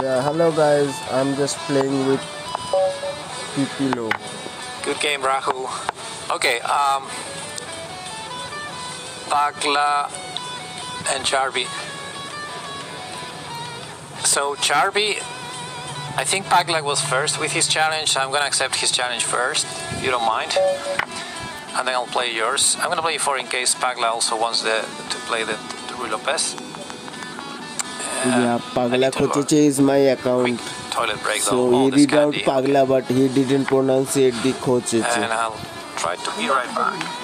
Yeah, hello guys. I'm just playing with Pipilo. Good game, Rahu. Okay, um, Pagla and Charby. So Charby, I think Pagla was first with his challenge. So I'm gonna accept his challenge first, you don't mind. And then I'll play yours. I'm gonna play four in case Pagla also wants the, to play the, the Ruy Lopez. Yeah, Pagla to is my account. toilet break. So he read out. Pagla, but he didn't pronounce it the And Kocheche. I'll try to be right back.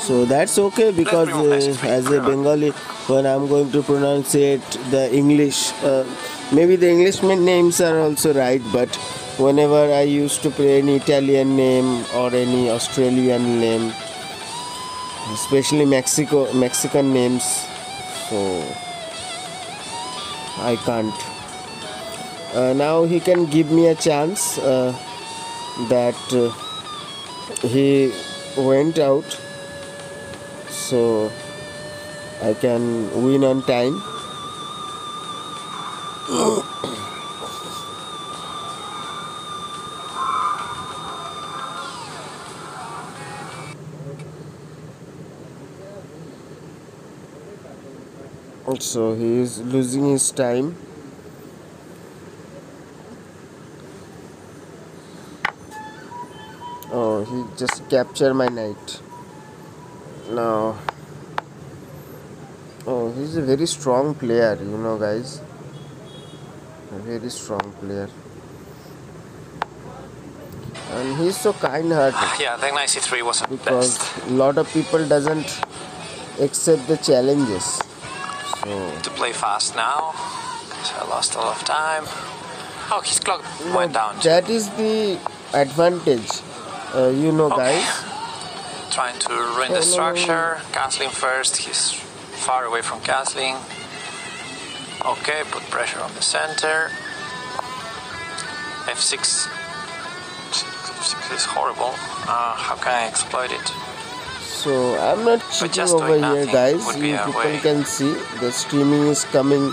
So that's okay because uh, as a. Bengali, when I'm going to pronounce it, the English, uh, maybe the English names are also right, but whenever I used to play any Italian name or any Australian name, especially Mexico Mexican names, so I can't. Uh, now he can give me a chance uh, that uh, he went out so I can win on time. So he is losing his time. Oh, he just captured my knight. Now, oh, he's a very strong player, you know, guys. A very strong player, and he's so kind-hearted ah, Yeah, I think 93 was because best. a lot of people doesn't accept the challenges. To play fast now. So I lost a lot of time. Oh, his clock went down. that is the advantage, uh, you know, Okay. guys. Trying to ruin the structure. Castling first. He's far away from castling. Okay, put pressure on the center. F6. F6 is horrible. Uh, how can I exploit it? So I'm not cheating over here, guys. You people can see the streaming is coming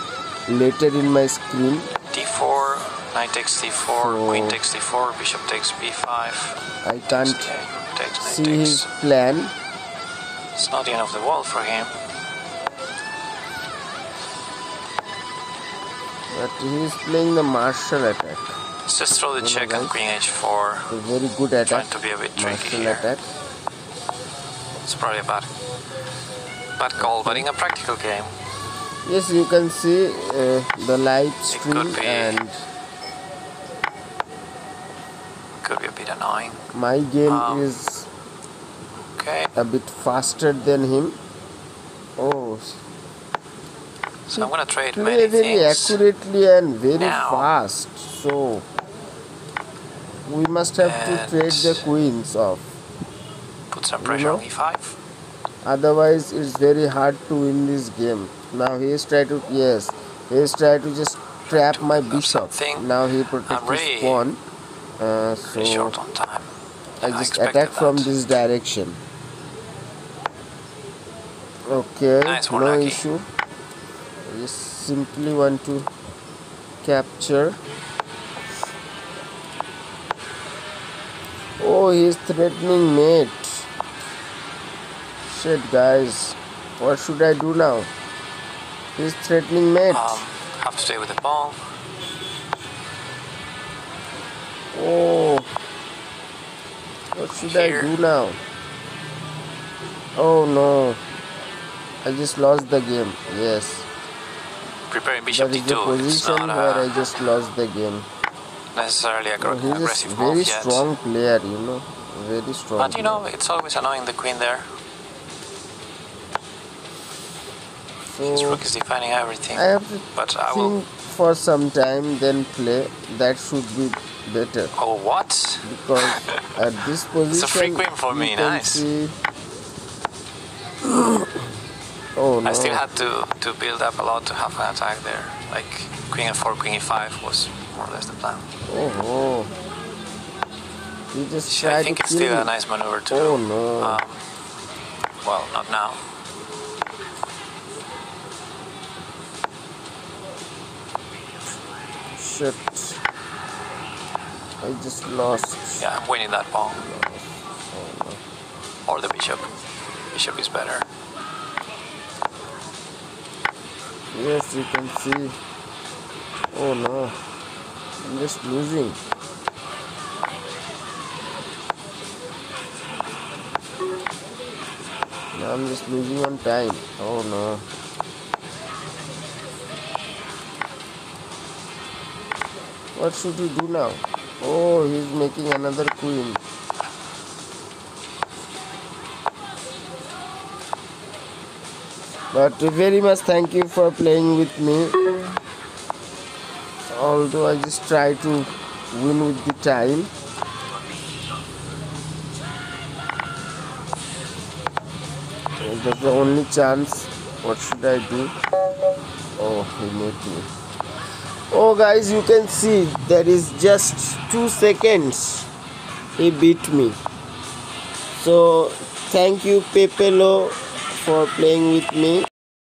later in my screen. D4, knight takes D4, So- queen takes D4, bishop takes B5. I can't takes, see takes. his plan. It's not the end of the world for him. But he is playing the Marshall attack. Let's just throw the check on queen h4. A very good attack. Trying to be a bit tricky Marshall here. attack. It's probably a bad, bad call, but in a practical game, Yes, you can see uh, the live stream could be. and could be a bit annoying. my game Um, is Okay, a bit faster than him. Oh, so I'm gonna trade many very things. accurately and very Now. fast. So we must have to trade the queens off. Put some pressure on e5. Otherwise, it's very hard to win this game. Now he is trying to yes, he is trying to just trap my bishop. something. Now he protects his pawn. Uh, so short on time. I I just expected attack from this direction. Okay, Nice, no Monarchy. issue. I just simply want to capture. Oh, he's threatening mate. Shit, guys. What should I do now? He's threatening mate. Um, have to stay with the pawn. Oh. What should I Here. do now? Oh no. I just lost the game. Yes. Preparing bishop that is the d2. It's position not where I uh, just lost the game. necessarily a gro- he's a aggressive very move yet. strong player, you know. Very strong. But you know, it's always annoying the queen there. His so rook is defining everything. I have to But I will. think for some time then play. That should be better Oh, what? because at this position it's a free queen for me, nice. oh no. I still had to, to build up a lot to have an attack there. Like queen f4, queen e5 was more or less the plan. Oh, oh. He just I think it's still me. a nice maneuver too. Oh no. Um, well, not now. Shit. I just lost. Yeah, I'm winning that pawn. Or the bishop. Bishop is better. Yes, you can see. Oh no. I'm just losing. Now I'm just losing on time. Oh no. What should he do now? Oh, he's making another queen. But very much thank you for playing with me. Although I just try to win with the time. That's the only chance. What should I do? Oh, he made me. Oh, guys, you can see there is just two seconds. He beat me. So, thank you, pepellou, for playing with me.